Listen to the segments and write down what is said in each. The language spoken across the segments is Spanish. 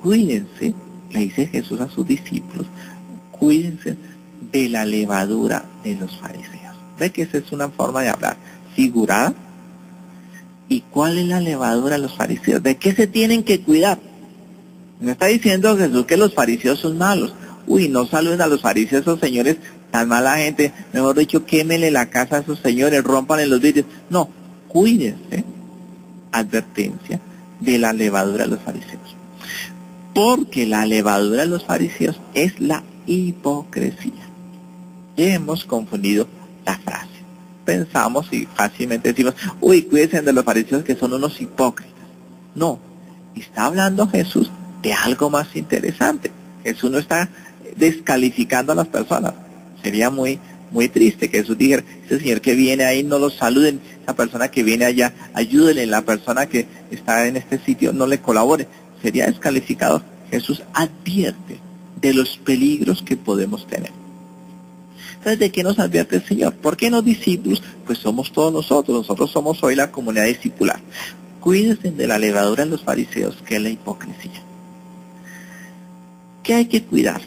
cuídense, le dice Jesús a sus discípulos, cuídense de la levadura de los fariseos. ¿Ve que esa es una forma de hablar figurada? ¿Y cuál es la levadura de los fariseos? ¿De qué se tienen que cuidar? No está diciendo Jesús que los fariseos son malos. Uy, no saluden a los fariseos, esos señores tan mala gente. Mejor dicho, quémele la casa a esos señores, rompanle los vidrios. No, cuídense, advertencia, de la levadura de los fariseos. Porque la levadura de los fariseos es la hipocresía. hemos confundido la frase. Pensamos y fácilmente decimos, uy, cuídense de los fariseos que son unos hipócritas. No, está hablando Jesús de algo más interesante. Jesús no está descalificando a las personas. Sería muy, muy triste que Jesús dijera, ese señor que viene ahí no lo saluden, la persona que viene allá, ayúdenle, la persona que está en este sitio no le colabore. Sería descalificado. Jesús advierte de los peligros que podemos tener. ¿Sabes de qué nos advierte el Señor? ¿Por qué no discípulos? Pues somos todos nosotros, nosotros somos hoy la comunidad discipular. Cuídense de la levadura de los fariseos, que es la hipocresía. ¿Qué hay que cuidar?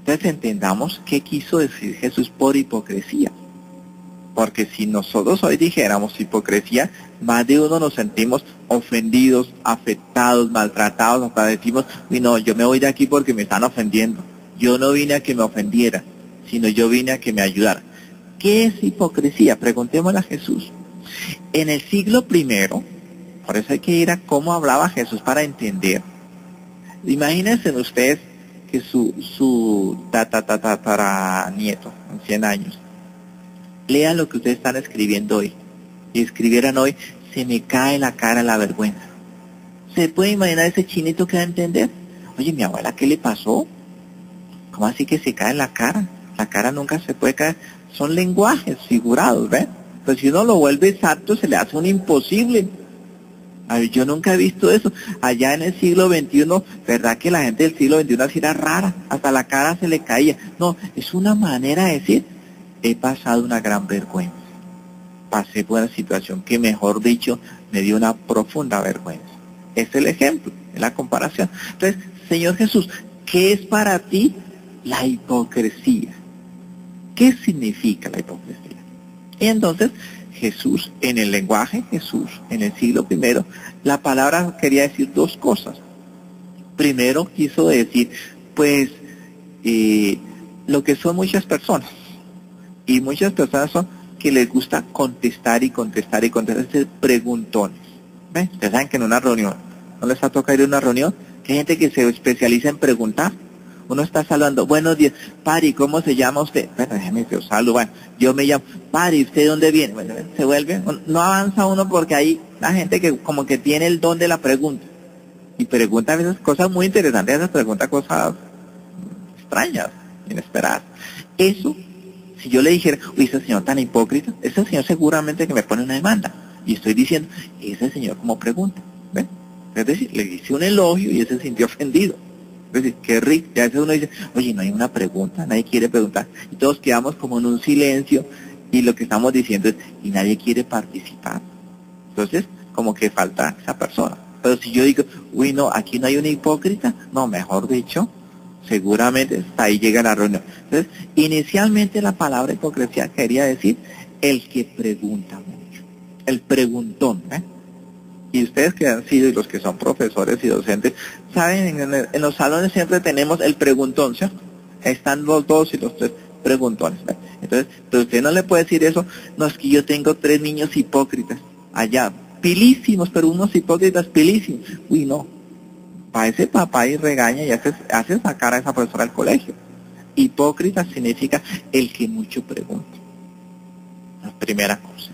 Entonces entendamos qué quiso decir Jesús por hipocresía. Porque si nosotros hoy dijéramos hipocresía, más de uno nos sentimos ofendidos, afectados, maltratados, hasta decimos, no, yo me voy de aquí porque me están ofendiendo. Yo no vine a que me ofendiera, sino yo vine a que me ayudara. ¿Qué es hipocresía? Preguntémosle a Jesús. En el siglo primero, por eso hay que ir a cómo hablaba Jesús para entender Imagínense ustedes que su, su ta, nieto, en 100 años, lea lo que ustedes están escribiendo hoy. Y escribieran hoy, se me cae la cara la vergüenza. ¿Se puede imaginar ese chinito que va a entender? Oye, mi abuela, ¿qué le pasó? ¿Cómo así que se cae la cara? La cara nunca se puede caer. Son lenguajes figurados, ¿ven? Pues si uno lo vuelve exacto, se le hace un imposible yo nunca he visto eso. Allá en el siglo XXI, ¿verdad que la gente del siglo XXI así era rara? Hasta la cara se le caía. No, es una manera de decir, he pasado una gran vergüenza. Pasé por una situación que, mejor dicho, me dio una profunda vergüenza. Es el ejemplo, es la comparación. Entonces, Señor Jesús, ¿qué es para ti la hipocresía? ¿Qué significa la hipocresía? Y entonces Jesús, en el lenguaje Jesús, en el siglo I, la palabra quería decir dos cosas. Primero quiso decir, pues, eh, lo que son muchas personas. Y muchas personas son que les gusta contestar y contestar y contestar, es preguntones. ¿Ven? Ustedes saben que en una reunión, ¿no les ha tocado ir a una reunión? Hay gente que se especializa en preguntar uno está saludando, buenos días, Pari, ¿cómo se llama usted? Bueno, déjeme que saludo, bueno, yo me llamo, Pari, ¿usted dónde viene? Bueno, se vuelve, no avanza uno porque hay la gente que como que tiene el don de la pregunta. Y pregunta a veces cosas muy interesantes, a veces pregunta cosas extrañas, inesperadas. Eso, si yo le dijera, uy, ese señor tan hipócrita, ese señor seguramente que me pone una demanda. Y estoy diciendo, ese señor como pregunta, ¿ven? Es decir, le hice un elogio y ese se sintió ofendido. Pues, qué rico. Y a veces uno dice, oye, no hay una pregunta, nadie quiere preguntar. Y todos quedamos como en un silencio y lo que estamos diciendo es, y nadie quiere participar. Entonces, como que falta esa persona. Pero si yo digo, uy, no, aquí no hay una hipócrita, no, mejor dicho, seguramente hasta ahí llega la reunión. Entonces, inicialmente la palabra hipocresía quería decir el que pregunta mucho, el preguntón, ¿eh? y ustedes que han sido y los que son profesores y docentes, saben, en, los salones siempre tenemos el preguntón, ¿cierto? Están los dos y los tres preguntones. Entonces, pero usted no le puede decir eso, no es que yo tengo tres niños hipócritas allá, pilísimos, pero unos hipócritas pilísimos. Uy, no. Para ese papá y regaña y hace, hace sacar a esa profesora al colegio. Hipócrita significa el que mucho pregunta. La primera cosa.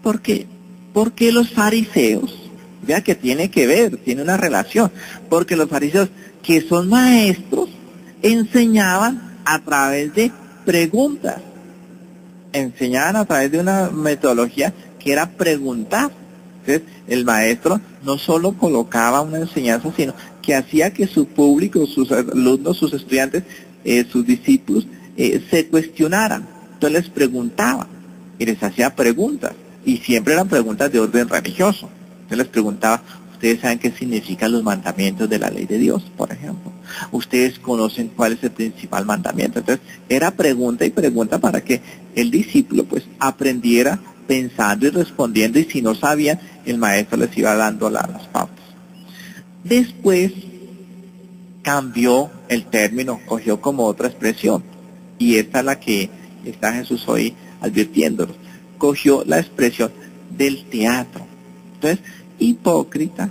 Porque porque los fariseos, vea que tiene que ver, tiene una relación, porque los fariseos que son maestros enseñaban a través de preguntas, enseñaban a través de una metodología que era preguntar. Entonces, el maestro no solo colocaba una enseñanza, sino que hacía que su público, sus alumnos, sus estudiantes, eh, sus discípulos, eh, se cuestionaran. Entonces les preguntaba y les hacía preguntas y siempre eran preguntas de orden religioso. Yo les preguntaba, Ustedes saben qué significan los mandamientos de la ley de Dios, por ejemplo. Ustedes conocen cuál es el principal mandamiento. Entonces, era pregunta y pregunta para que el discípulo pues aprendiera pensando y respondiendo y si no sabían, el maestro les iba dando las pautas. Después cambió el término, cogió como otra expresión y esta es la que está Jesús hoy advirtiéndonos. Cogió la expresión del teatro. Entonces, hipócrita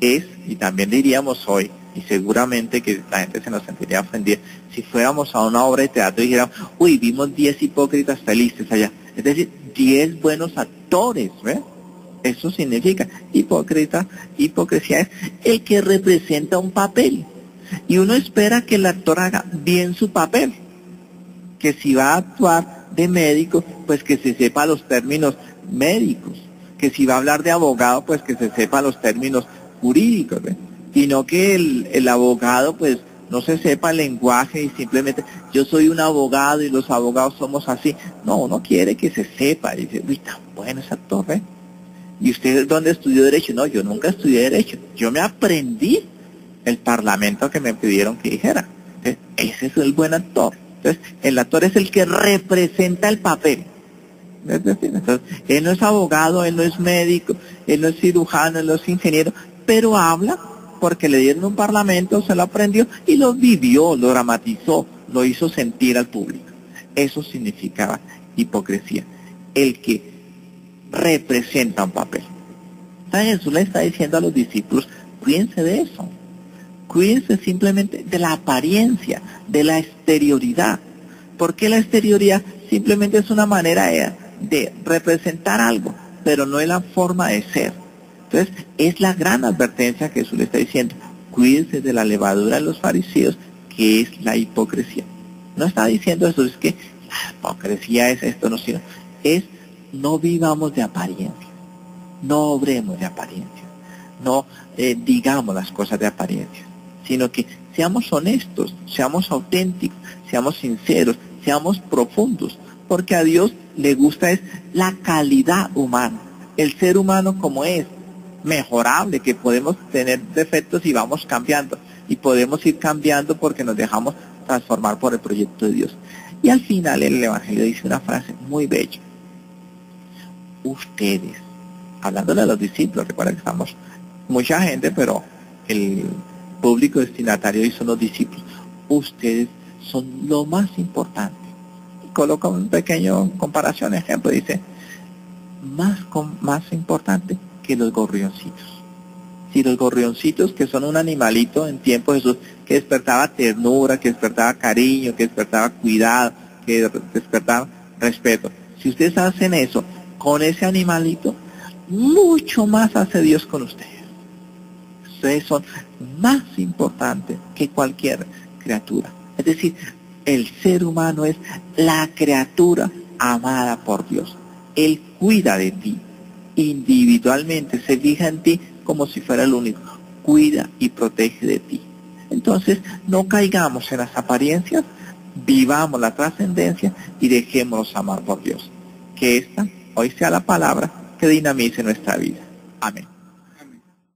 es, y también diríamos hoy, y seguramente que la gente se nos sentiría ofendida, si fuéramos a una obra de teatro y dijéramos, uy, vimos 10 hipócritas felices allá. Es decir, 10 buenos actores, ¿ves? Eso significa hipócrita, hipocresía es el que representa un papel. Y uno espera que el actor haga bien su papel. Que si va a actuar de médico, pues que se sepa los términos médicos. Que si va a hablar de abogado, pues que se sepa los términos jurídicos. ¿ves? Y no que el, el abogado, pues no se sepa el lenguaje y simplemente yo soy un abogado y los abogados somos así. No, uno quiere que se sepa. Y dice, uy, tan bueno ese actor, ¿eh? ¿Y usted dónde estudió Derecho? No, yo nunca estudié Derecho. Yo me aprendí el parlamento que me pidieron que dijera. ese es el buen actor. Entonces, el actor es el que representa el papel. entonces, él no es abogado, él no es médico, él no es cirujano, él no es ingeniero, pero habla porque le dieron un parlamento, se lo aprendió y lo vivió, lo dramatizó, lo hizo sentir al público. Eso significaba hipocresía. El que representa un papel. Entonces Jesús le está diciendo a los discípulos, cuídense de eso. Cuídense simplemente de la apariencia, de la exterioridad. Porque la exterioridad simplemente es una manera de, representar algo, pero no es la forma de ser. Entonces, es la gran advertencia que Jesús le está diciendo. Cuídense de la levadura de los fariseos, que es la hipocresía. No está diciendo eso, es que la hipocresía es esto, no, sino es no vivamos de apariencia, no obremos de apariencia, no eh, digamos las cosas de apariencia, sino que seamos honestos, seamos auténticos, seamos sinceros, seamos profundos, porque a Dios le gusta es la calidad humana, el ser humano como es, mejorable, que podemos tener defectos y vamos cambiando, y podemos ir cambiando porque nos dejamos transformar por el proyecto de Dios. Y al final el Evangelio dice una frase muy bella ustedes, hablándole a los discípulos, recuerden que estamos mucha gente, pero el público destinatario y son los discípulos, ustedes son lo más importante. Y coloca un pequeño comparación, ejemplo, dice, más, más importante que los gorrioncitos. Si los gorrioncitos, que son un animalito en tiempo de Jesús, que despertaba ternura, que despertaba cariño, que despertaba cuidado, que despertaba respeto. Si ustedes hacen eso, con ese animalito, mucho más hace Dios con ustedes. Ustedes son más importantes que cualquier criatura. Es decir, el ser humano es la criatura amada por Dios. Él cuida de ti individualmente, se fija en ti como si fuera el único. Cuida y protege de ti. Entonces, no caigamos en las apariencias, vivamos la trascendencia y dejémonos amar por Dios. Que esta hoy sea la palabra que dinamice nuestra vida. Amén.